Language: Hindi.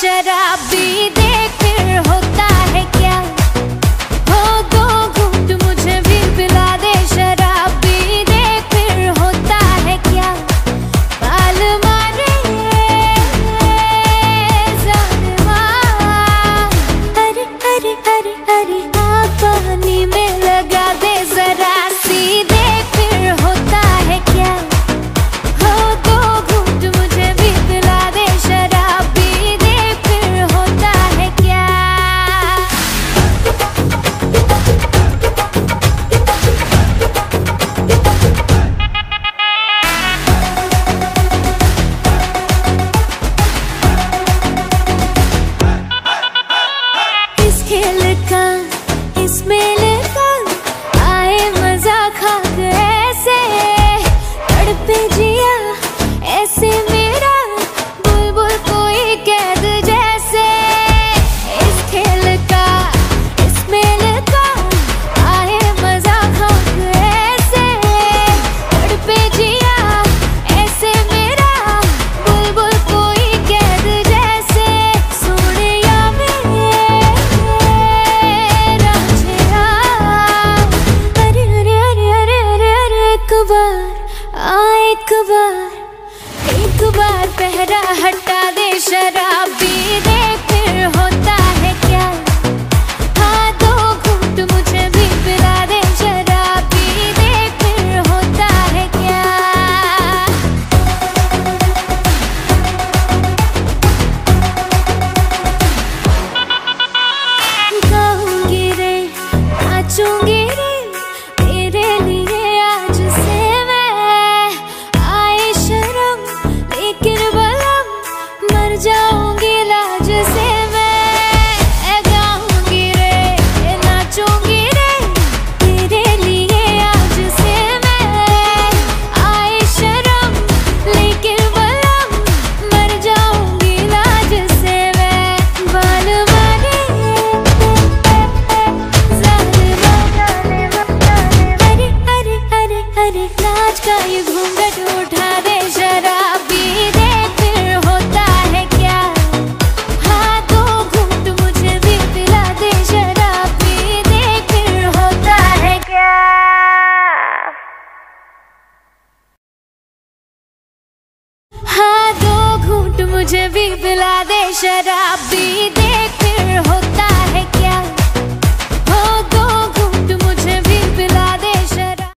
शराबी देख फिर होता है क्या? हो दो घूंट मुझे भी पिला दे शराबी देख फिर होता है क्या? बाल मारे। अरे अरे अरे अरे पानी में लगा दे जरा सी smell बार एक बार पहरा हटा दे शराबी नाच का ये घूंघट उठा दे शराबी। देख फिर होता है क्या? हाँ घूंट मुझे भी पिला दे शराबी। देख फिर होता है क्या? हाँ दो मुझे भी पिला दे शराबी।